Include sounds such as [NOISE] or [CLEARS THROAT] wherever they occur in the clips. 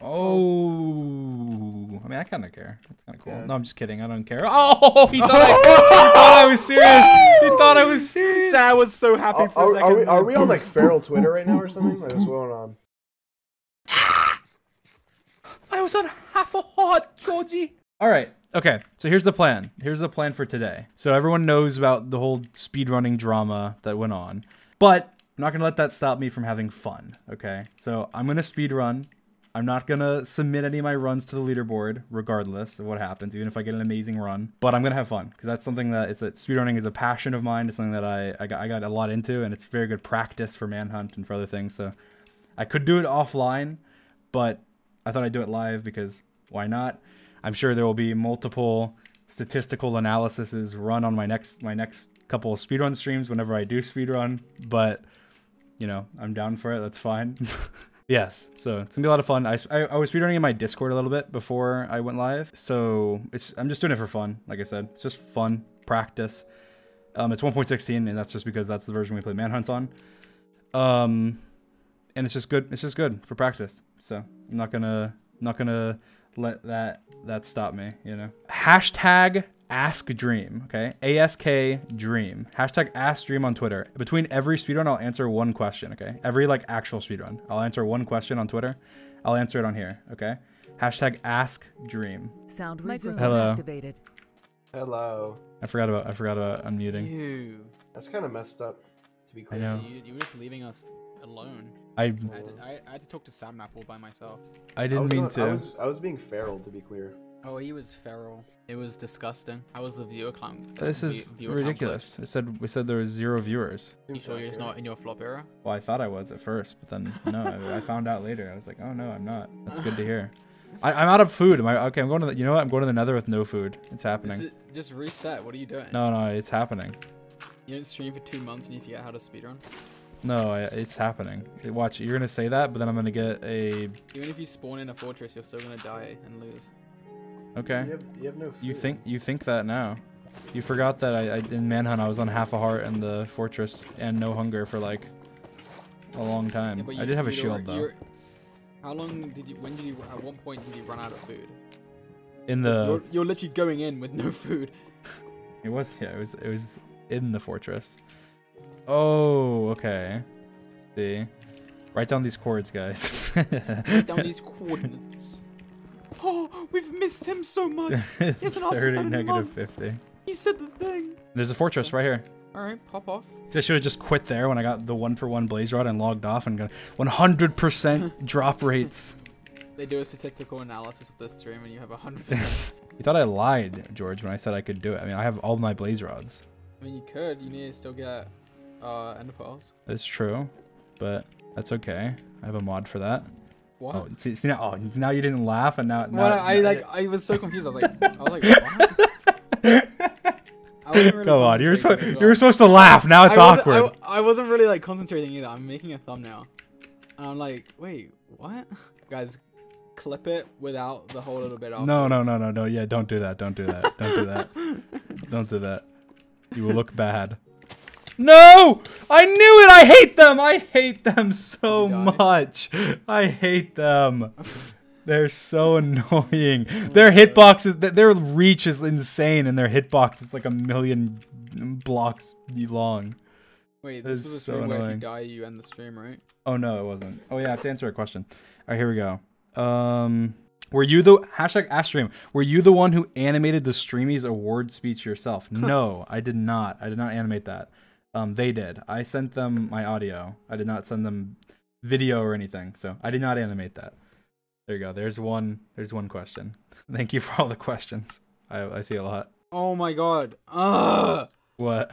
Oh, I mean, I kind of care. That's kind of cool. Yeah. No, I'm just kidding. I don't care. [LAUGHS] Oh, he thought, I, he thought I was serious. He thought I was serious. Sap was so happy Are, for a are, second. are we, are we on like feral Twitter right now or something? Like what's going on? [LAUGHS] I was on half a heart, Georgie. All right. Okay. So here's the plan. Here's the plan for today. So everyone knows about the whole speedrunning drama that went on, but I'm not gonna let that stop me from having fun. Okay. So I'm gonna speedrun. I'm not gonna submit any of my runs to the leaderboard, regardless of what happens, even if I get an amazing run. But I'm gonna have fun because that's something that it's a, speedrunning is a passion of mine. It's something that I I got, I got a lot into, and it's very good practice for manhunt and for other things. So I could do it offline, but I thought I'd do it live because why not? I'm sure there will be multiple statistical analyses run on my next my next couple of speedrun streams whenever I do speedrun, but you know, I'm down for it. That's fine. [LAUGHS] yes, so it's gonna be a lot of fun. I, I, I was speedrunning in my Discord a little bit before I went live, so it's I'm just doing it for fun. Like I said, it's just fun practice. Um, it's 1.16, and that's just because that's the version we play manhunts on. Um, and it's just good. It's just good for practice. So I'm not gonna not gonna let that that stop me. You know. Hashtag Ask Dream. Okay. A S K Dream. Hashtag Ask Dream on Twitter. Between every speedrun, I'll answer one question. Okay. Every like actual speedrun, I'll answer one question on Twitter. I'll answer it on here. Okay. Hashtag Ask Dream. Sound microphone Hello. activated. Hello. I forgot about I forgot about unmuting. Ew. That's kind of messed up. To be I clear. know. You, you were just leaving us alone. I I had, to, I, I had to talk to Sam all by myself. I I didn't was mean not- to. I was I was being feral. To be clear. Oh, he was feral. It was disgusting. I was the viewer clown. This is viewer ridiculous. It said we said there was zero viewers. You sure you're not in your flop era? Well, I thought I was at first, but then no, I, found out later. I was like, oh no, I'm not. That's good to hear. [SIGHS] I, I'm out of food. Am I okay? I'm going to the. You know what? I'm going to the Nether with no food. It's happening. is- just reset. What are you doing? No, no, it's happening. You didn't stream for two months and you forget how to speedrun? No, I, it's happening. It- watch, you're gonna say that, but then I'm gonna get a. Even if you spawn in a fortress, you're still gonna die and lose. Okay. You have, you have no. Food. You think you think that now? You forgot that I, I in Manhunt I was on half a heart in the fortress and no hunger for like a long time. Yeah, but I did have a shield alre- though. you're- How long did you? When did you? At what point did you run out of food? In the you're, you're literally going in with no [LAUGHS] food. It was yeah, it was it was in the fortress. Oh, okay. See. Write down these chords, guys. Write down [LAUGHS] these coordinates. We've missed him so much. he hasn't asked us [LAUGHS] 30, that in negative months. 50. He said the thing. There's a fortress right here. All right, pop off. See, I should have just quit there when I got the one for one blaze rod and logged off and got 100% [LAUGHS] drop rates. They do a statistical analysis of this stream, and you have hundred percent. [LAUGHS] You thought I lied, George, when I said I could do it. I mean, I have all my blaze rods. I mean, you could. You need to still get uh ender pearls. That's true, but that's okay. I have a mod for that. What? Oh, see, see now, oh, now you didn't laugh, and now, now Well, I like. I was so confused. I was like, I was like, what? I really Come on, supposed well. you're supposed to laugh. Now it's I awkward. I, I wasn't really like concentrating either. I'm making a thumbnail, and I'm like, wait, what? Guys, clip it without the whole little bit off. No, no, no, no, no. Yeah, don't do that. Don't do that. Don't do that. [LAUGHS] don't do that. You will look bad. No! I knew it! I hate them! I hate them so Did you die? much. I hate them. [LAUGHS] They're so annoying. Their hitboxes, th- their reach is insane, and their hitbox is like a million blocks long. Wait, this was a is so stream where if you die, you end the stream, right? Oh no, it wasn't. Oh yeah, I have to answer a question. All right, here we go. Um, were you the hashtag ask stream? Were you the one who animated the Streamies award speech yourself? [LAUGHS] no, I did not. I did not animate that. Um, they did. I sent them my audio. I did not send them video or anything. So I did not animate that. There you go. There's one. There's one question. [LAUGHS] Thank you for all the questions. I I see a lot. Oh my god. Ugh. What?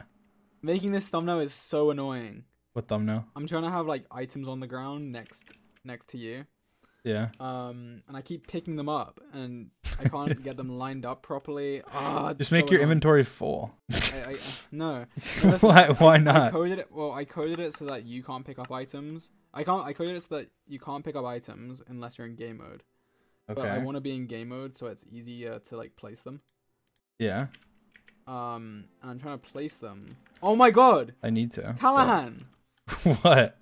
Making this thumbnail is so annoying. What thumbnail? I'm trying to have like items on the ground next next to you. Yeah. Um, and I keep picking them up, and I can't get them [LAUGHS] lined up properly. Ah, it's Just so make your annoying. inventory full. I, I, [LAUGHS] no. [LAUGHS] Why? I- Why I not? coded it. Well, I coded it so that you can't pick up items. I can't. I coded it so that you can't pick up items unless you're in game mode. Okay. But I want to be in game mode so it's easier to like place them. Yeah. Um, and I'm trying to place them. Oh my god, I need to. Callahan! what?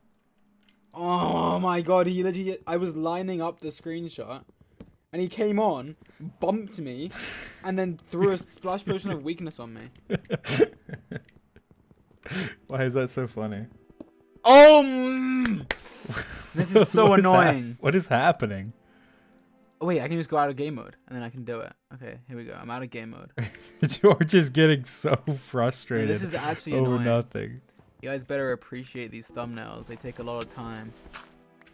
Oh my god, he literally. I was lining up the screenshot, and he came on, bumped me, and then threw a splash potion of weakness on me. [LAUGHS] Why is that so funny? Oh! mm. This is so [LAUGHS] What annoying. what is happening? Oh, wait, I can just go out of game mode, and then I can do it. Okay, here we go. I'm out of game mode. [LAUGHS] George is getting so frustrated this is actually over annoying. nothing. You guys better appreciate these thumbnails. They take a lot of time.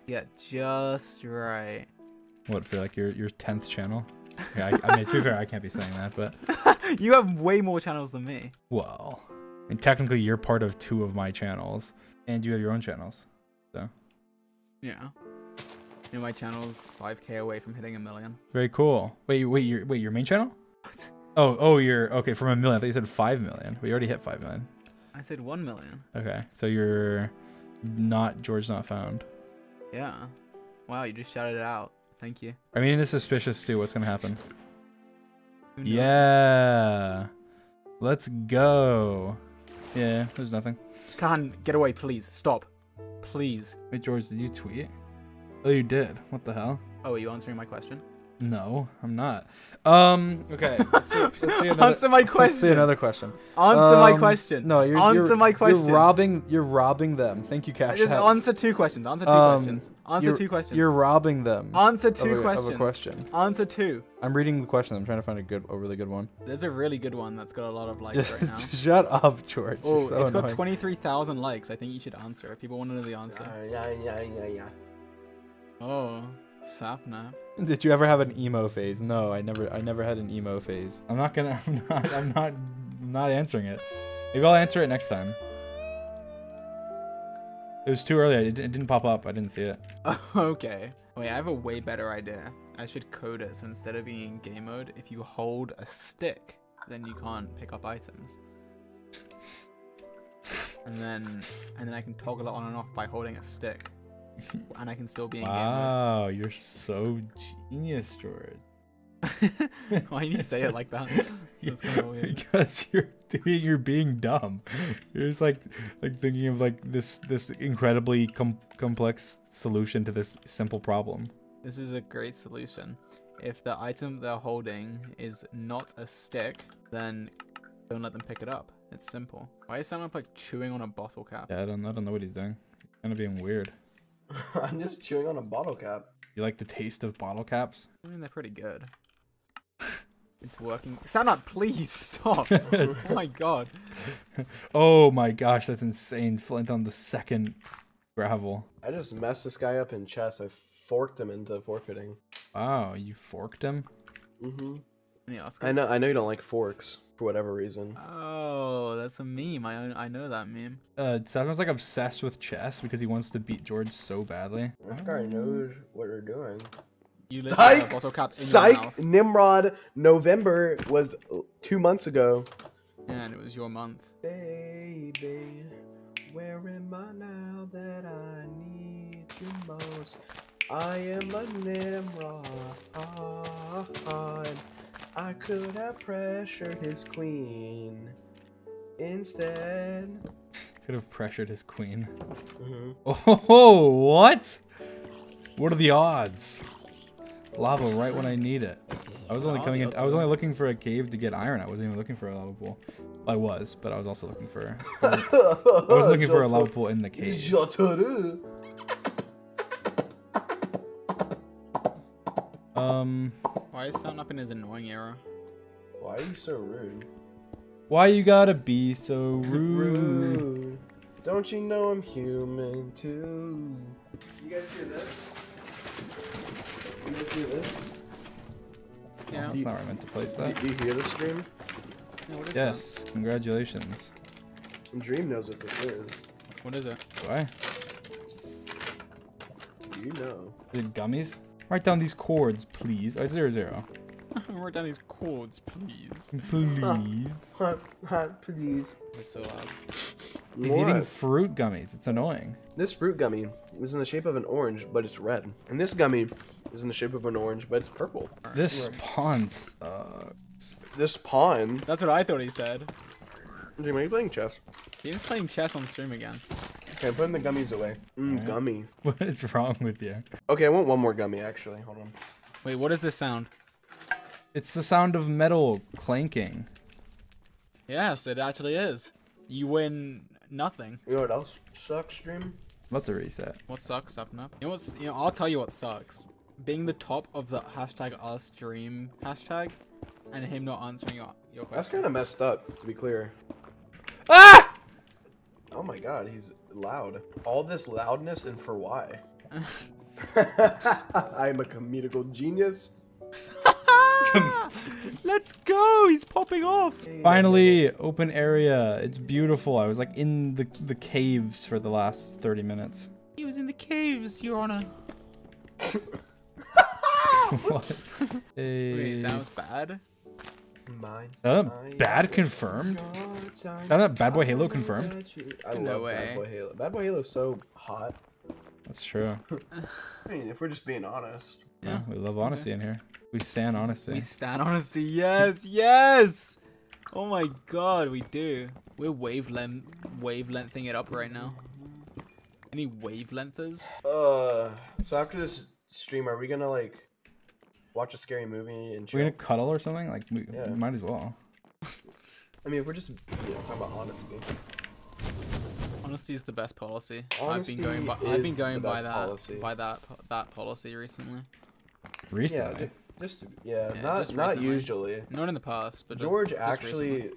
Yeah, just right. What for like your your tenth channel? [LAUGHS] Yeah, I, I mean to be fair, I can't be saying that, but [LAUGHS] you have way more channels than me. well, and technically you're part of two of my channels, and you have your own channels. So. Yeah. You know, my channel's 5k away from hitting a million. Very cool. Wait, wait, your wait, your main channel? What? Oh, oh, you're okay from a million. I thought you said five million. We already hit five million. I said 1 million. Okay, so you're not George not found. Yeah. Wow, you just shouted it out. Thank you. I mean, this is suspicious too. What's gonna happen? Yeah, let's go. Yeah, there's nothing. Khan, get away, please. Stop. Please. Wait, George, did you tweet? Oh, you did. What the hell? Oh, are you answering my question? No, I'm not. Um. Okay. Let's see, let's see another. Answer my question. Let's see question. another question. Answer my Um, question. No, you're Answer you're, my question. You're robbing. You're robbing them. Thank you, Cash. Just App. answer two questions. Answer two Um, questions. Answer two questions. You're robbing them. Answer two of two a, questions. Of a question. Answer two. I'm reading the question. I'm trying to find a good, a really good one. There's a really good one that's got a lot of likes Just, right now. [LAUGHS] shut up, George. You're Oh, so it's got 23,000 likes. I think you should answer. People want to know the answer. Yeah, yeah, yeah, yeah. Oh, sapnap. [LAUGHS] Did you ever have an emo phase? No, I never. I never had an emo phase. I'm not gonna. [LAUGHS] I'm not. I'm not. I'm not answering it. Maybe I'll answer it next time. It was too early. It didn't pop up. I didn't see it. [LAUGHS] okay. Wait, I have a way better idea. I should code it so instead of being in game mode, if you hold a stick, then you can't pick up items. And then, and then I can toggle it on and off by holding a stick, [LAUGHS] and I can still be in Wow, you're so genius, George. [LAUGHS] Why do you say it like that? [LAUGHS] That's kind of weird. because you're doing. You're being dumb. You're just like like thinking of like this this incredibly com- complex solution to this simple problem. This is a great solution. If the item they're holding is not a stick, then don't let them pick it up. It's simple. Why is someone like chewing on a bottle cap? Yeah, I don't. I don't know what he's doing. Kind of being weird. [LAUGHS] I'm just chewing on a bottle cap. You like the taste of bottle caps? I mean, they're pretty good. [LAUGHS] It's working. Stand up, please [LAUGHS] stop. oh my god. Oh my gosh, that's insane. Flint on the second gravel. I just messed this guy up in chess. I forked him into forfeiting. Wow, you forked him? Mm-hmm. Any Oscars? I know. I know you don't like forks for whatever reason. Oh, that's a meme. I I know that meme. Uh, Stefan's like obsessed with chess because he wants to beat George so badly. This guy knows what you're doing. You literally have a Psych! bottle cap in your Psych! Nimrod. November was two months ago. and it was your month. Baby, where am I now that I need you most? I am a Nimrod. I could have pressured his queen. Instead. Could have pressured his queen. hmm [LAUGHS] Oh, what? What are the odds? Lava right when I need it. I was only All coming in. I was only looking for a cave to get iron. I wasn't even looking for a lava pool. I was, but I was also looking for. [LAUGHS] I wasn't, I wasn't looking for a lava pool in the cave. Um, Why is Sapnap in his annoying era? Why are you so rude? why you gotta be so rude? [LAUGHS] Rude. Don't you know I'm human too? You guys hear this? You guys hear this? Yeah. That's not where I meant to place that. do you hear the stream? yeah what is Yes, congratulations. Dream knows what this is. What is it? Why? Do you know? Is it gummies? Write down these chords, please. Oh, zero zero. [LAUGHS] Write down these chords, please. [LAUGHS] Please. [LAUGHS] Please. It's so loud. He's eating fruit gummies. It's annoying. This fruit gummy is in the shape of an orange, but it's red. And this gummy is in the shape of an orange, but it's purple. This pawn sucks. This pawn. That's what I thought he said. Dream, are you playing chess? He was playing chess on stream again. Okay, I'm putting the gummies away. Mm, Alright. gummy. [LAUGHS] What is wrong with you? Okay, I want one more gummy actually. Hold on. Wait, what is this sound? It's the sound of metal clanking. Yes, it actually is. You win nothing. You know what else sucks, stream? About to reset. What sucks, up and up? You know what's? You know, I'll tell you what sucks. Being the top of the hashtag us dream hashtag, and him not answering your your That's kind of messed up, to be clear. Ah! Oh my god, he's loud. All this loudness and for why? [LAUGHS] [LAUGHS] I'm a comedical genius. [LAUGHS] Let's go! He's popping off. Finally, open area. It's beautiful. I was like in the the caves for the last 30 minutes. He was in the caves, Your Honor. what? Wait, A... sounds bad. Mine. Mine, bad confirmed? That That a BadBoyHalo confirmed? I No love way. BadBoyHalo. Bad Boy Halo's so hot. That's true. [LAUGHS] I mean, if we're just being honest. Yeah, Yeah. we love honesty in here. We stand honesty. We stand honesty. Yes, [LAUGHS] yes. Oh my god, we do. We're wavelength wavelengthing it up right now. Any wavelengthers? Uh, so after this stream, are we gonna like watch a scary movie and chill. We're gonna cuddle or something? Like, we Yeah. might as well. I mean, if we're just you know, talking about honesty. Honesty is the best policy. Honesty I've been going by I've been going by that policy. by that that policy recently. Recently. Yeah, just to, yeah, Yeah, not just not recently. usually. Not in the past, but ju- George just actually recently.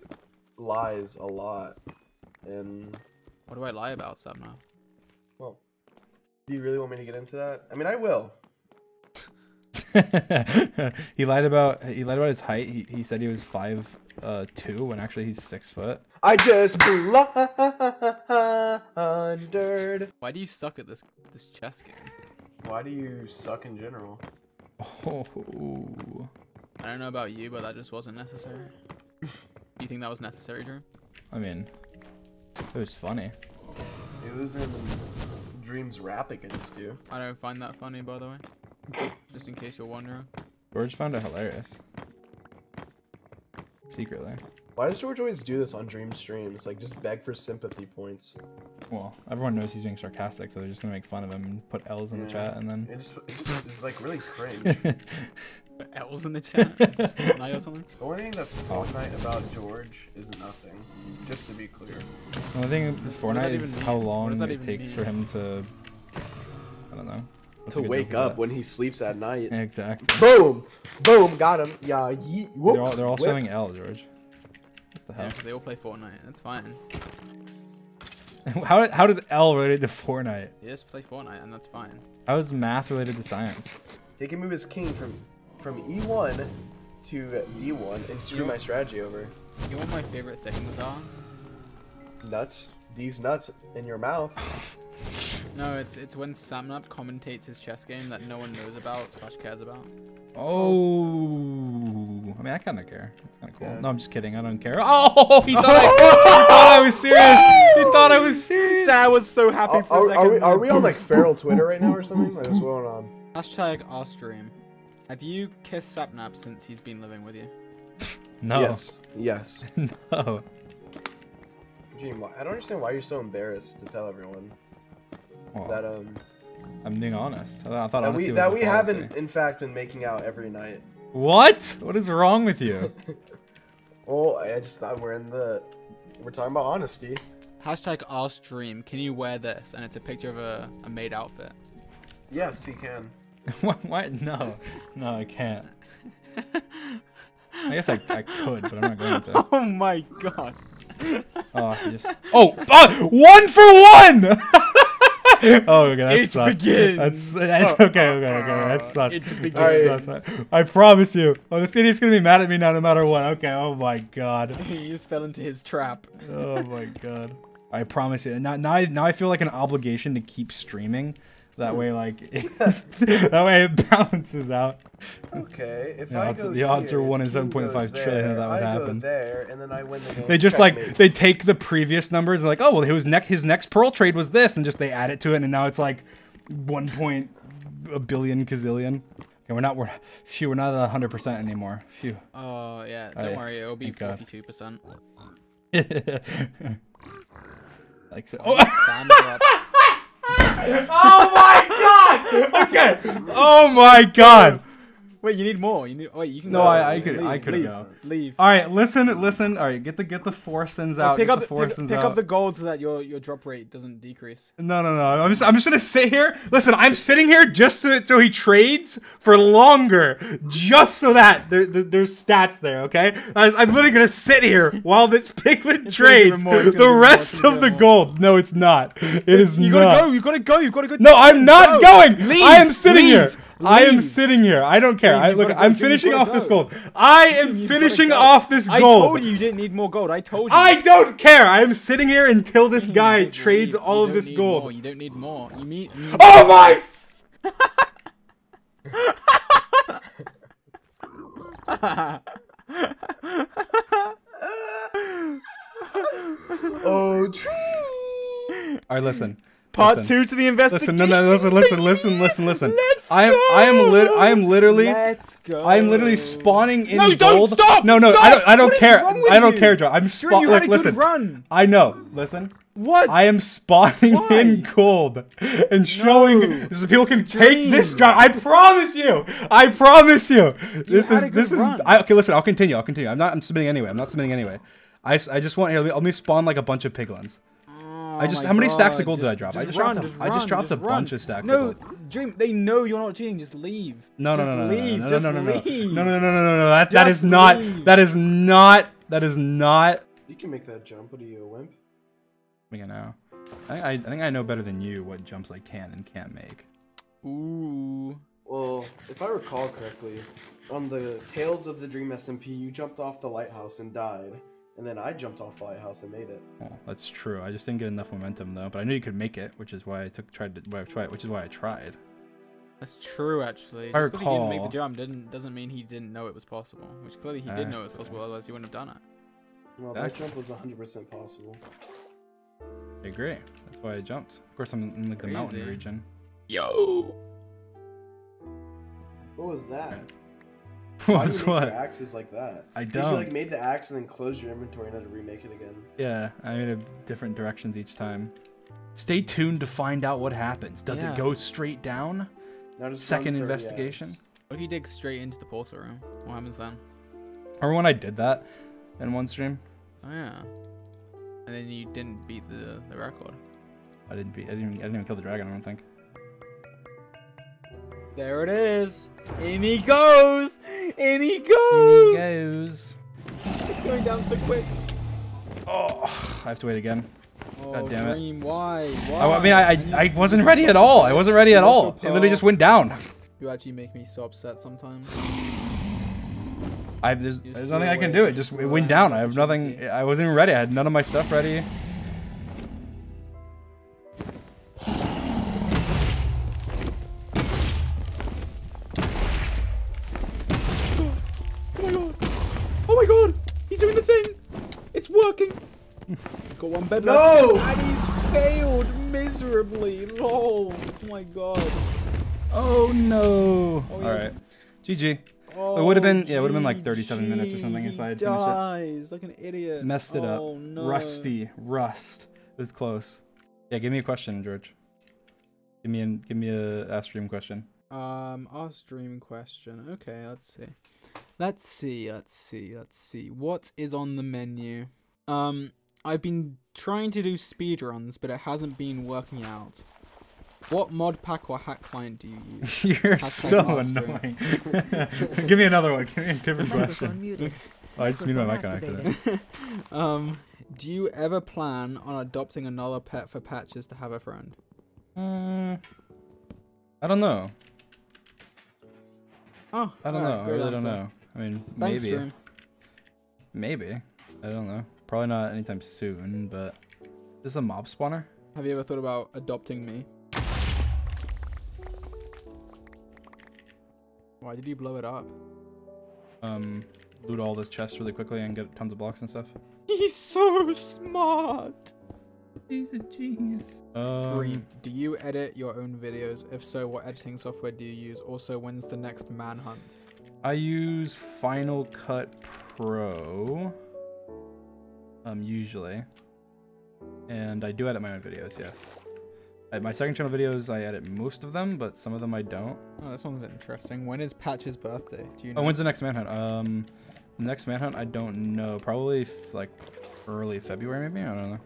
lies a lot, and What do I lie about, Sapnap? well, do you really want me to get into that? I mean, I will. [LAUGHS] he lied about he lied about his height. He, he said he was five uh two when actually he's six foot. I just blundered. Why do you suck at this this chess game? Why do you suck in general? Oh, I don't know about you, but that just wasn't necessary. Do [LAUGHS] you think that was necessary, Drew? I mean, it was funny. It was in Dreams rap against you. I don't find that funny, by the way. Just in case you're wondering. George found it hilarious. Secretly. Why does George always do this on Dream streams? Like, just beg for sympathy points. Well, everyone knows he's being sarcastic, so they're just gonna make fun of him and put L's in the chat, and then. It just, it just is like really cringe. [LAUGHS] L's in the chat. Is Fortnite or something? The only thing that's oh. Fortnite about George is nothing. Just to be clear. The only thing with Fortnite is even how long it takes mean? for him to. I don't know. What's to wake up when he sleeps at night. Exactly. Boom! Boom! Got him. Yeah. Yeet. Whoop, They're all, they're all whip. spelling L, George. What the Yeah, they all play Fortnite. That's fine. [LAUGHS] how, how does L relate to Fortnite? They just play Fortnite, and that's fine. How is math related to science? He can move his king from from E1 to D1 and screw You my strategy over. You know what my favorite things are? Nuts. These nuts in your mouth. [LAUGHS] No, it's it's when Sapnap commentates his chess game that no one knows about slash cares about. Oh, I mean, I kind of care. It's kind of cool. Yeah. No, I'm just kidding. I don't care. Oh, [LAUGHS] he thought, I, [LAUGHS] [LAUGHS] he thought I was serious. He thought I was serious. Sap was so happy Are, for a are, second. are we, are we on like feral Twitter right now or something? Like, what's going on? Hashtag our stream. Have you kissed Sapnap since he's been living with you? No, Yes. Yes. no. Dream, why- I don't understand why you're so embarrassed to tell everyone Well, that um I'm being honest. I, I thought that honesty we was that a we haven't in fact been making out every night. What? What is wrong with you? [LAUGHS] Well, I just thought we're in the we're talking about honesty. Hashtag our stream. Can you wear this? And it's a picture of a, a maid outfit. Yes, he can. [LAUGHS] what? What? No, no, I can't. I guess I, I could, but I'm not going to. [LAUGHS] Oh my god. Oh, I just. Oh, oh, one for one. Oh, okay, that's It sus. begins. That's that's oh, okay, okay, okay. Oh, that's sus. It That's begins. sus. I promise you. Oh, this idiot's gonna be mad at me now, no matter what. Okay. Oh my god. [LAUGHS] he just fell into his trap. Oh my god. I promise you. Now, now, I, now I feel like an obligation to keep streaming. That way, like, [LAUGHS] [LAUGHS] that way it balances out. Okay, if Yeah, I odds- go the odds are one in his king 7.5 goes trillion that there, that would I happen. There, and then I win the game. They just like Checkmate. they take the previous numbers and like, oh well, his next his next pearl trade was this, and just they add it to it, and now it's like one point a billion gazillion. Okay, we're not we're phew, we're not at hundred percent anymore. Phew. Oh yeah, don't Aye. worry, it'll be Thank forty-two percent. [LAUGHS] like so. Oh, Spams are up. [LAUGHS] oh my god! Okay. Oh my god. Wait, you need more. You need. Wait, you can. No, go. I- I could- Leave, I could leave, go. Leave. All right, listen, listen. All right, get the get the four sins out. pick get up the four pick, sins pick out. up the gold so that your your drop rate doesn't decrease. No, no, no. I'm just, I'm just gonna sit here. Listen, I'm sitting here just so, so he trades for longer, just so that there, there- there's stats there. Okay, was- I'm literally gonna sit here while this piglet It's gonna give him trades more, it's gonna give the him more, rest of the him gold. No, it's not. It is You not. gotta go. You gotta go. You gotta go. No, I'm not Go. going. Leave, I am sitting leave, here. I am sitting here. I don't care. I, look, I'm finishing off this gold. I am You finishing off this gold. I told you you didn't need more gold. I told you. I don't care. I am sitting here until this guy trades leave. all You of this need gold. More. You don't need more. You mean. You Oh my! [LAUGHS] [LAUGHS] Oh, tree! All right, listen. Part listen. two to the investigation. Listen, no, no, listen, listen, listen, listen, listen. Let's I am, I am lit, go. I am literally, Let's go. I am literally spawning in No, don't gold. stop, No, no, I stop. don't, I don't What is care. wrong with I don't you? care, Joe. I'm Dream, spawning. you had Like, a listen. good run. I know. Listen. What? I am spawning Why? in gold and showing No. so people can take this Dream. job. I promise you. I promise you. This had is a good this is. run. I, okay, listen. I'll continue. I'll continue. I'm not. I'm submitting anyway. I'm not submitting anyway. I, s- I just want here. Let me spawn like a bunch of piglins. I just- Oh how many my stacks of God, gold did I just- drop? I just run, dropped a- I just run, dropped a run. bunch of stacks of No, gold. Dream, they know you're not cheating. Just leave. No, no, just no, no, no, leave. no, no, just no, no, no, leave. no, no, no, no, no, no. That that Just is not. leave. That is not. That is not. You can make that jump. What are you, a wimp? I think I know. I, I, I think I know better than you what jumps I can and can't make. Ooh. Well, if I recall correctly, on the Tales of the Dream SMP, you jumped off the lighthouse and died. And then I jumped off the lighthouse and made it. Well, that's true. I just didn't get enough momentum though. But I knew you could make it, which is why I took tried to why I tried, which is why I tried. That's true, actually. I Just because he didn't make the jump didn't doesn't mean he didn't know it was possible. Which clearly he did know it was possible. Otherwise, he wouldn't have done it. Well, Yeah. that jump was 100% possible. I agree. That's why I jumped. Of course, I'm in like the mountain region. Yo. What was that? [LAUGHS] What Why do you what? your axes like that? I don't. like made the axe and then closed your inventory and had to remake it again. Yeah, I made it different directions each time. Stay tuned to find out what happens. Does Yeah. it go straight down? Now just Second investigation. eggs. What if he digs straight into the portal room? What happens then? Remember when I did that in one stream? Oh yeah. And then you didn't beat the the record. I didn't beat. I didn't. I didn't even kill the dragon. I don't think. There it is. In he goes. In he goes. In he goes. It's going down so quick. Oh, I have to wait again. Oh, God damn it. Dream, why? Why? I, I mean, I, I, I wasn't ready at all. I wasn't ready at all. It literally just went down. You actually make me so upset sometimes. I there's, there's nothing I can do. It just it went down. I have nothing. I wasn't even ready. I had none of my stuff ready. Got one bed No! left. And he's failed miserably! LOL! Oh my god. Oh no! Oh, All yeah. right, GG. Oh, would've been- yeah, it would've been like 37 minutes or something if I had he finished it. dies like an idiot. Messed it oh, up. No. Rusty, rust. It was close. Yeah, give me a question, George. Give me an give me a ask stream question. Um, ask stream question. Okay, let's see. Let's see, let's see, let's see. What is on the menu? Um, I've been trying to do speedruns, but it hasn't been working out. What mod pack or hack client do you use? [LAUGHS] You're Hashtag so annoying. [LAUGHS] give me another one. Give me a different question. Oh, I just muted my mic on Microphone accident. [LAUGHS] um, do you ever plan on adopting another pet for patches to have a friend? Uh, I don't know. Oh, I don't alright, know. I great really don't know. I mean, Thanks, maybe. Dream. Maybe. I don't know. Probably not anytime soon, but. Is this a mob spawner? Have you ever thought about adopting me? Why did you blow it up? Um, loot all this chest really quickly and get tons of blocks and stuff. [LAUGHS] He's so smart. He's a genius. Um, Dream, do you edit your own videos? If so, what editing software do you use? Also, when's the next manhunt? I use Final Cut Pro. Um, usually. And I do edit my own videos, yes. At my second channel videos, I edit most of them, but some of them I don't. Oh, this one's interesting. When is Patch's birthday? Do you know? Oh, when's the next manhunt? Um, the next manhunt, I don't know. Probably f- like early February, maybe. I don't know.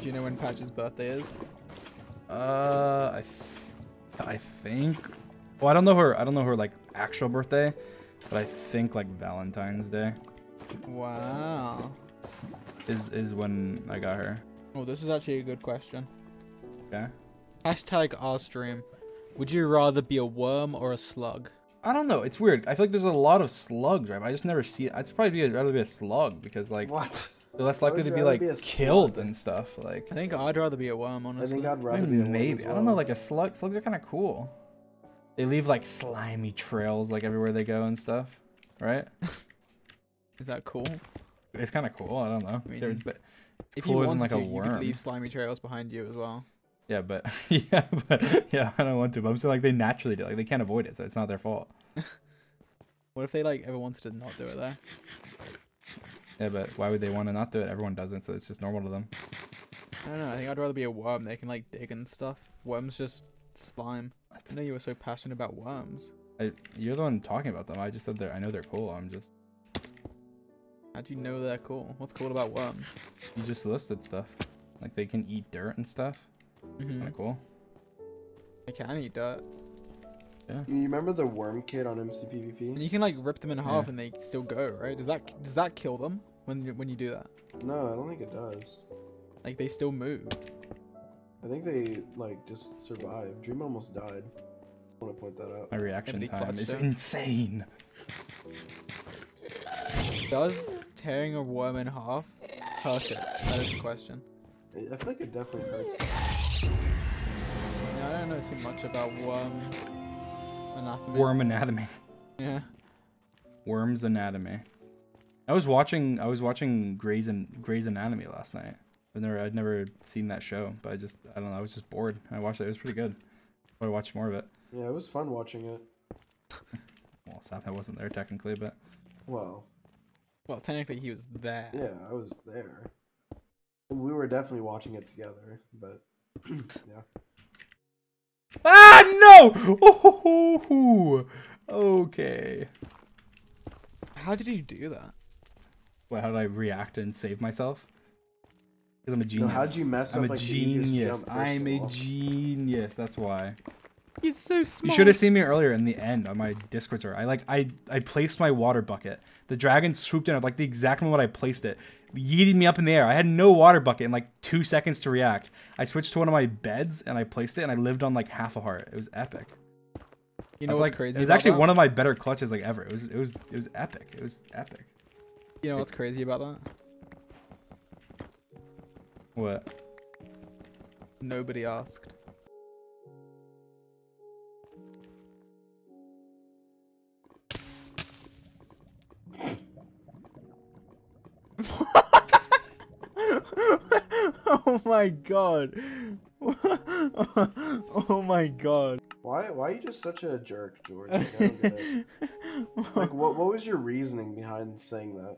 Do you know when Patch's birthday is? Uh, I, th- I think. Well, I don't know her. I don't know her like actual birthday, but I think like Valentine's Day Wow. is is when I got her. Oh, this is actually a good question. Okay. Hashtag our stream. Would you rather be a worm or a slug? I don't know. It's weird. I feel like there's a lot of slugs, right? But I just never see it. I'd probably be I'd rather be a slug because like What? they're less likely to be like be killed slug. and stuff. Like I think I'd rather be a worm, I honestly. think I'd rather be a worm maybe as I don't know. Like a slug. Slugs are kind of cool. They leave like slimy trails like everywhere they go and stuff, right? [LAUGHS] Is that cool? It's kind of cool. I don't know. I mean, There's, but it's if cooler you than like a to, you worm. could leave slimy trails behind you as well. Yeah, but [LAUGHS] yeah, but yeah, I don't want to. But I'm saying like they naturally do. Like they can't avoid it, so it's not their fault. [LAUGHS] What if they like ever wanted to not do it there? Yeah, but why would they want to not do it? Everyone does it, so it's just normal to them. I don't know. I think I'd rather be a worm. They can like dig and stuff. Worms just slime. I don't know you were so passionate about worms. I, you're the one talking about them. I just said they're. I know they're cool. I'm just. How do you know they're cool? What's cool about worms? You just listed stuff. Like they can eat dirt and stuff. Mm-hmm. Kind of cool. They can eat dirt. Yeah. You remember the worm kid on And MCPVP? you can like rip them in half Yeah. and they still go, right? Does that does that kill them when you, when you do that? No, I don't think it does. Like they still move. I think they like just survive. Dream almost died. Just want to point that out. My reaction time is it. insane. Does tearing a worm in half hurt it? That is the question. I I feel like it definitely hurts. Yeah, I don't know too much about worm anatomy. Worm anatomy. Yeah. Worm's anatomy. I was watching. I was watching Grey's and Grey's Anatomy last night. I've never. I'd never seen that show, but I just. I don't know. I was just bored. I watched it. It was pretty good. I watched more of it. Yeah, it was fun watching it. [LAUGHS] Well, Sap, I wasn't there technically, but Well, Well, technically he was there. yeah, I was there. We were definitely watching it together, but [CLEARS THROAT] yeah. ah no! Oh, okay. How did you do that? Well, how did I react and save myself? Because I'm a No, genius. how'd you mess I'm up a like the genius. jump? I'm a genius. That's why. He's so smart. You should have seen me earlier in the end on my Discord server. I like I I placed my water bucket. The dragon swooped in at like the exact moment I placed it, yeeted me up in the air. I had no water bucket in like two seconds to react. I switched to one of my beds and I placed it and I lived on like half a heart. It was epic. You know what's like, crazy? It was actually that? one of my better clutches like ever. It was it was it was epic. It was epic. You know what's crazy about that? What? Nobody asked. [LAUGHS] oh my god. [LAUGHS] oh my god. Why? Why are you just such a jerk, George? Like, I don't get it. Like, what? What was your reasoning behind saying that?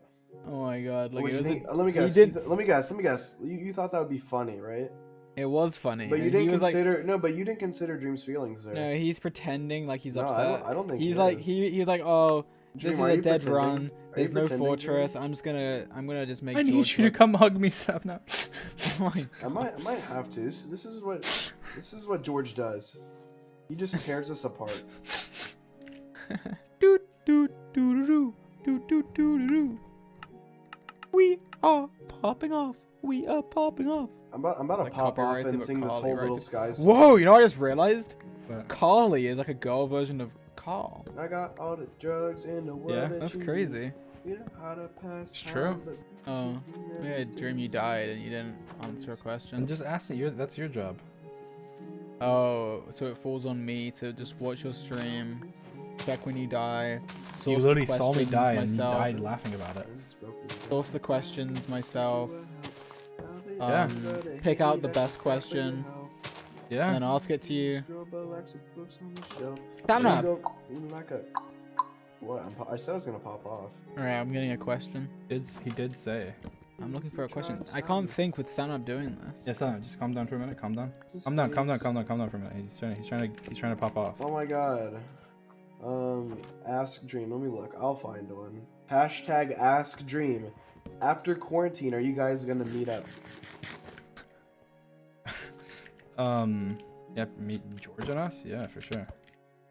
oh my god. Like was it was, think? uh, let me guess. did- th- let me guess. Let me guess. You, you thought that would be funny, right? it was funny. But you didn't was like consider. no, but you didn't consider Dream's feelings there. No, he's pretending like he's No, I upset. don't- I don't think he's he like he he was like, oh, Dream, this is a dead run. There's no fortress. Dream? I'm just gonna I'm gonna just make. I need George you to come hug me, Sapnap. [LAUGHS] Oh I might. I might have to. This, this is what. This is what George does. He just tears us apart. Doot doot doo doo doo doo doo doo. We are popping off. We are popping off. I'm about. I'm about to pop off and sing this whole wrote little it. sky song. Whoa! You know what I just realized? But Carly is like a girl version of Karl. I got all the drugs in the world. Yeah, that That's you crazy. need. You know how to pass It's true. but Oh, you we had a dream you died and you didn't answer a question. And just asking you. That's your job. Oh, so it falls on me to just watch your stream, check when you die, You source the literally saw me questions die and you died laughing about it. source the questions myself, Yeah. um, pick out the best question, Yeah. and then ask it to you. Damn Damn up. Like a, what? I'm, I said I was gonna pop off. Alright, I'm getting a question. Did he did say? I'm looking for a question. I can't think with Sapnap doing this. Yeah, Sam, just calm down for a minute. Calm down. Calm down. Calm down. Calm down. Calm down for a minute. He's trying. He's trying to. He's trying to pop off. Oh my god. Um, Ask Dream. Let me look. I'll find one. Hashtag Ask Dream. After quarantine, are you guys gonna meet up? Um. Yep. meet George and us. Yeah, for sure.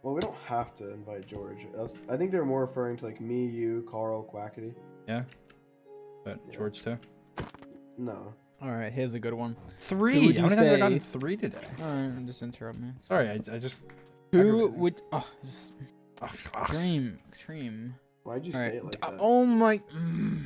Well, we don't have to invite George. I think they're more referring to like me, you, Karl, Quackity. Yeah. But Yeah. George too. No. All right, here's a good one. Three. would How you many I say- gotten three today? All right, just interrupt me. Sorry, I, I just. Who aggravating. would? Oh, just Ugh, ugh. extreme, extreme. Why'd you All say right. it like uh, that? Oh my. Mm.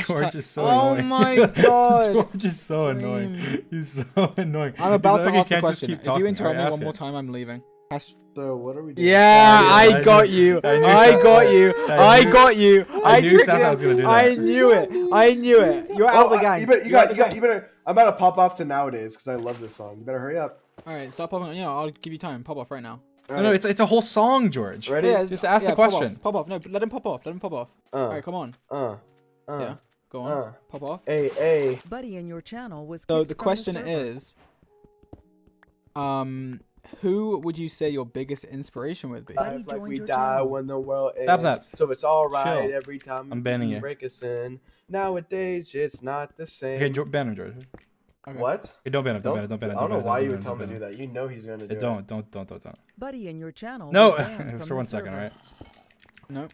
[LAUGHS] George is so Oh annoying. my [LAUGHS] God. George is so annoying. He's so annoying. I'm about to like, ask the can't just question. keep If talking. you interrupt me one ask more time, I'm leaving. Hash- So what are we doing? Yeah, Yeah, I I got knew- you. I knew I got you. I I got you. I I knew tricked Sam was gonna do I knew it. I knew it. You're out Oh, of the gang. You better, you You're got, you got, you better. I'm about to pop off to nowadays because I love this song. You better hurry up. All right, stop popping. Yeah, I'll give you time. Pop off right now. All No, no, it's it's a whole song, George. Ready? Yeah, Just ask the yeah, pop off, question. Pop off. No, let him pop off. Let him pop off. Uh, All right, come on. uh, uh, Yeah, go on. uh. Pop off. A, A. Buddy in your channel was So the question server. is, um, who would you say your biggest inspiration would be? Buddy Life like joined we your die channel. when the world ends. Stop that. So it's alright Chill. every time I'm banning you you. break a sin. Nowadays, it's not the same. Okay, jo- ban him, George. Okay. What? Okay, don't ban him. Don't, Don't, ban him. Don't ban him. I don't know ban him, why you ban would him, tell him to do that. You know he's gonna do Yeah, it. Don't, don't, don't, don't, don't. Buddy in your channel No, [LAUGHS] for from one the second, server. alright. No,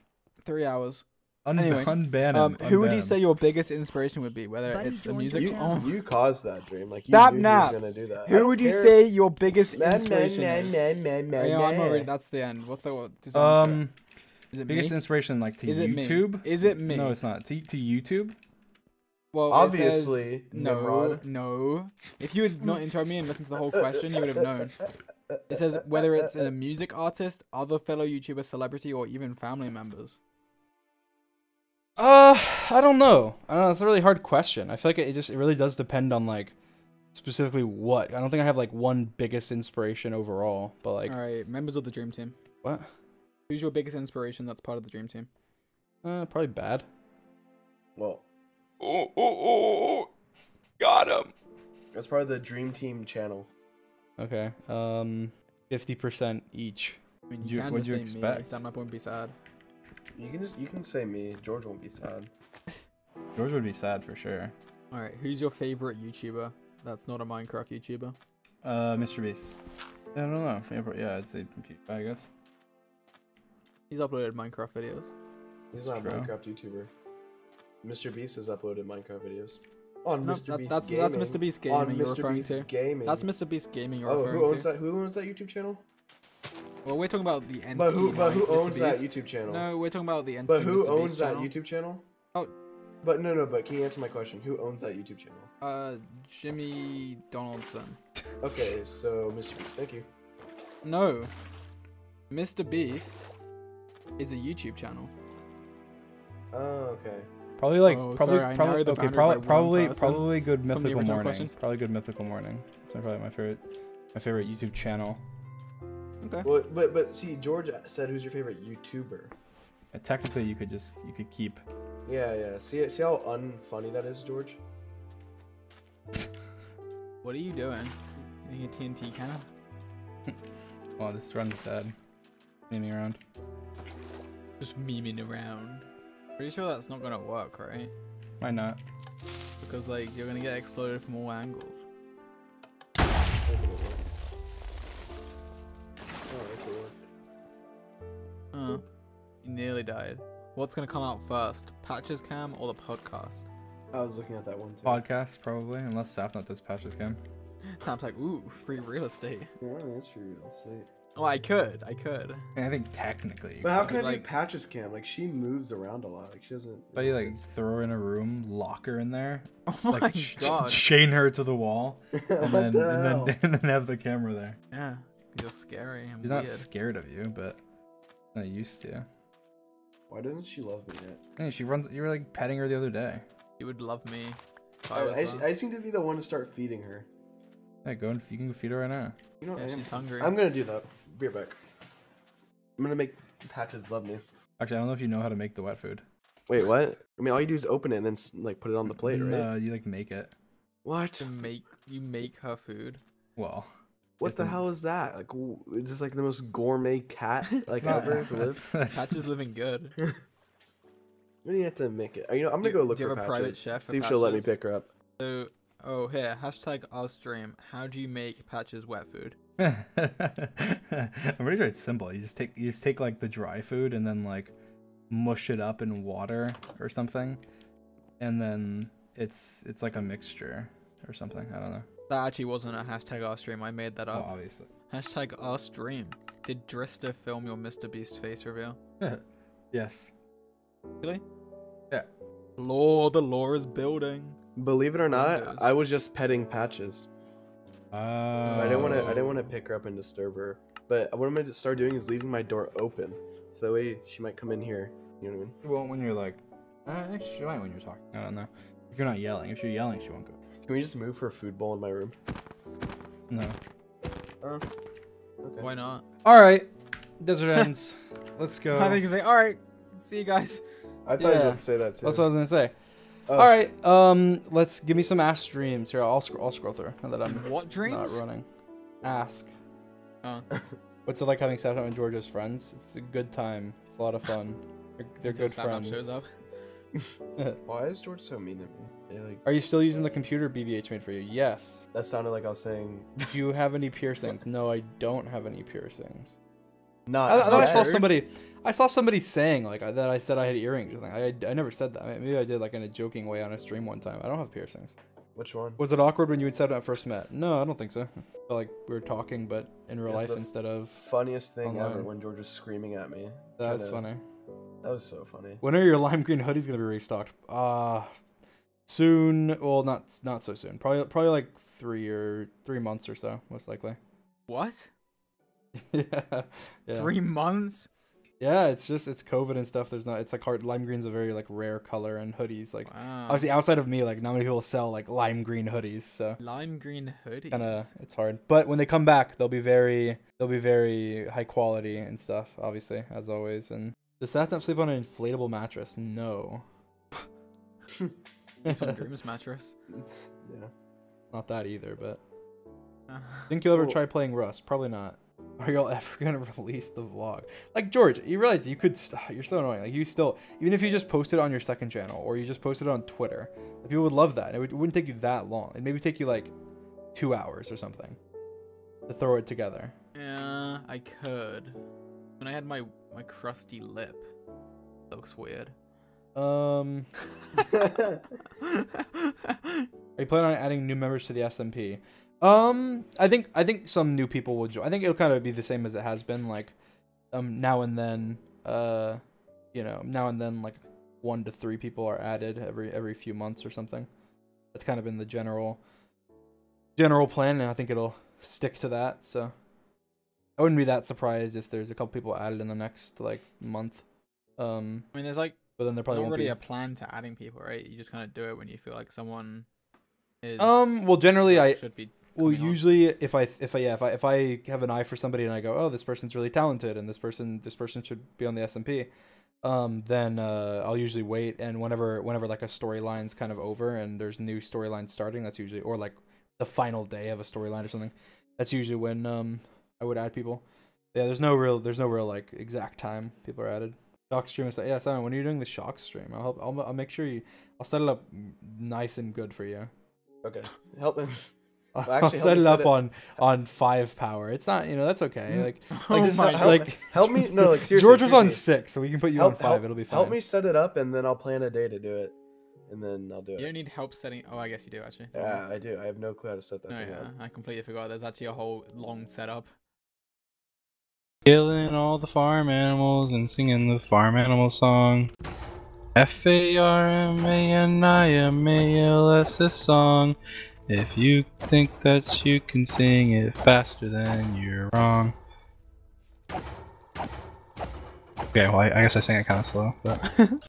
three hours. Un- Anyway, unban him. Um, who would you him. say your biggest inspiration would be? Whether Buddy it's the joined music. your You, Oh. you caused that dream. Like you That knew nap. he was gonna do that. Who don't would you care. say your biggest Man, man, inspiration man, is? man, man, man, yeah, I'm already. That's the end. What's the what, answer? Um, is it biggest me? inspiration like to Is it me? YouTube. Is it me? No, it's not. To to YouTube. Well, Obviously, says, no, Nimrod. no. If you had not interrupted me and listened to the whole question, you would have known. It says whether it's a music artist, other fellow YouTuber, celebrity, or even family members. Uh, I don't know. I don't know. It's a really hard question. I feel like it just it really does depend on like specifically what. I don't think I have like one biggest inspiration overall, but like All right, members of the dream team. what? Who's your biggest inspiration that's part of the dream team? Uh, probably bad. Well, Oh, oh, oh, oh, got him. that's part of the Dream Team channel. Okay. Um, fifty percent each. I mean, You- you, can what'd just you say me. expect? Sam won't be sad. You can just you can say me. George won't be sad. [LAUGHS] George would be sad for sure. All right, who's your favorite YouTuber that's not a Minecraft YouTuber? Uh, Mr. Beast. I don't know. Yeah, yeah, I'd say PewDiePie, I guess. He's uploaded Minecraft videos. He's not a Minecraft YouTuber. Mr. Beast has uploaded Minecraft videos. On No, Mr. that- Beast that's Gaming. that's Mr. Beast On Gaming you're Mr. referring Beast to. Gaming. That's Mr. Beast Gaming you're Oh, referring who owns to. that? Who owns that YouTube channel? Well, we're talking about the entity. But who? But who owns that YouTube channel? No, we're talking about the entity. But who Mr. owns Beast that channel. YouTube channel? Oh. But no, no. But can you answer my question? Who owns that YouTube channel? Uh, Jimmy Donaldson. Okay, so Mr. Beast. Thank you. No, Mr. Beast is a YouTube channel. Oh, okay. Probably like Oh, probably sorry, I probably the okay, probably probably probably good mythical morning. question. Probably good mythical morning. It's my- probably my favorite my favorite YouTube channel. Okay. Well, but but see, George said, "Who's your favorite YouTuber?" Uh, technically, you could just you could keep. Yeah, yeah. See, see how unfunny that is, George. [LAUGHS] What are you doing? Getting a TNT cannon? [LAUGHS] Well, this run's dead. Memeing around. Just memeing around. Pretty sure that's not gonna work, right? Why not? Because like you're gonna get exploded from all angles. You nearly died. What's gonna come out first? Patches cam or the podcast? I was looking at that one too. Podcast probably, unless Sapnap does patches game. Sam's like, ooh, free real estate. Yeah, that's true. Real estate. Oh, I could, I could. And I think technically, you But how could. can I like- do patches cam? Like she moves around a lot. Like she doesn't. But you like throw her in a room, lock her in there, [LAUGHS] Oh my like sh- god. chain her to the wall, [LAUGHS] and what then the and then [LAUGHS] and then have the camera there. Yeah, you're scary and He's weird. not scared of you, but not used to. Why doesn't she love me yet? Hey, she runs. You were like petting her the other day. You would love me. I I, I. Uh, I seem to be the one to start feeding her. Yeah, go and you can feed her right now. You know, yeah, I am- she's hungry. I'm gonna do that. Be right back. I'm gonna make patches love me. Actually, I don't know if you know how to make the wet food. Wait, what? I mean, all you do is open it and then like put it on the plate, right? No, you like make it. What? To make you make her food. Well, What the hell is that? Like, w- it's just like the most gourmet cat [LAUGHS] like ever to live. Patch is living good. [LAUGHS] Do you have to make it? You know, I'm gonna Do- go look do you for have a private chef See if she'll let me pick her up. So, oh here, hashtag our stream. How do you make Patch's wet food? [LAUGHS] I'm pretty sure it's simple. You just take you just take like the dry food and then like mush it up in water or something, and then it's it's like a mixture or something. I don't know. That actually wasn't a hashtag our stream. I made that Well, up. obviously. Hashtag our stream. Did Drista film your Mr. Beast face reveal? [LAUGHS] yes. Really? Yeah. Law, the law is building. Believe it or not, Windows. I was just petting Patches. Uh, I didn't want to. I didn't Oh. want to pick her up and disturb her. But what I'm gonna start doing is leaving my door open, so that way she might come in here. You know what I mean? Well, when you're like, uh, she might when you're talking. I don't know. If you're not yelling, if you're yelling, she won't go. Can we just move her food bowl in my room? No. Uh, okay. Why not? All right. Desert ends. [LAUGHS] Let's go. I think you say, all right, see you guys. I thought you Yeah. were to say that too. That's what I was gonna say. Oh, All right. Um, let's give me some ask dreams here. I'll scroll. I'll scroll through now that I'm What not dreams? running. Ask. Oh. [LAUGHS] What's it like having Sapnap and George as friends? It's a good time. It's a lot of fun. They're, they're good friends. shows up. [LAUGHS] Why is George so mean to me? Like Are you still using the computer BBH made for you? Yes. that sounded like I was saying. Do you have any piercings? [LAUGHS] No, I don't have any piercings. Not. I, I thought I saw somebody. I saw somebody saying like uh, that. I said I had earrings. or something. I, I never said that. Maybe I did like in a joking way on a stream one time. I don't have piercings. Which one? Was it awkward when you and Sapnap first met? No, I don't think so. Felt like we were talking, but in real life instead of. Funniest thing ever when George was screaming at me. That was to- funny. That was so funny. When are your lime green hoodies gonna be restocked? Uh soon. Well, not not so soon. Probably probably like three or three months or so, most likely. What? [LAUGHS] yeah, yeah. Three months? Yeah, it's just it's COVID and stuff. There's not. It's like hard. Lime green's a very like rare color, and hoodies like Wow. obviously outside of me, like not many people sell like lime green hoodies. So Lime green hoodies. kind of it's hard. But when they come back, they'll be very they'll be very high quality and stuff. Obviously, as always. And does Sapnap sleep on an inflatable mattress? No. [LAUGHS] [LAUGHS] On Dreams mattress. Yeah. Not that either, but Uh, think you'll ever Well- try playing Rust? Probably not. [LAUGHS] Are y'all ever gonna release the vlog? Like George, you realize you could. St- [SIGHS] you're so annoying. Like you still, even if you just posted it on your second channel or you just posted it on Twitter, like, people would love that. It, would, it wouldn't take you that long. It maybe take you like two hours or something to throw it together. yeah, I could. When I had my my crusty lip. Looks weird. Um, [LAUGHS] are you planning on adding new members to the SMP? Um, I think I think some new people will join. I think it'll kind of be the same as it has been. Like, um, now and then, uh, you know, now and then, like one to three people are added every every few months or something. That's kind of been the general general plan, and I think it'll stick to that. So, I wouldn't be that surprised if there's a couple people added in the next like month. Um, I mean, there's like but then there probably really be. a plan to adding people, right? You just kind of do it when you feel like someone is. Um, well, generally, I should be. Well, coming on. usually if I if I yeah if I if I have an eye for somebody and I go, oh, this person's really talented and this person this person should be on the SMP, um, then uh, I'll usually wait and whenever whenever like a storyline's kind of over and there's new storyline starting, that's usually or like the final day of a storyline or something, that's usually when um I would add people. Yeah, there's no real there's no real like exact time people are added. Shock stream is like yeah, Simon, when are you doing the shock stream? I'll help. I'll, I'll make sure you. I'll set it up nice and good for you. okay. Help him. [LAUGHS] I'll Well, actually, help set it set up it- on on five power. It's not, you know, that's okay. Mm. [LAUGHS] Like, oh like, my help, like help me. No, like seriously. George was on six, so we can put you help, on five. help- It'll be fine. Help me set it up, and then I'll plan a day to do it, and then I'll do You it. don't need help setting. Oh, I guess you do actually. Yeah, I do. I have no clue how to set that oh, No, yeah, up. I completely forgot. There's actually a whole long setup. Killing all the farm animals and singing the farm animal song. F A R M A N I M A L S S song. If you think that you can sing it faster, then you're wrong. Okay, well, I, I guess I sang it kind of slow, but [LAUGHS]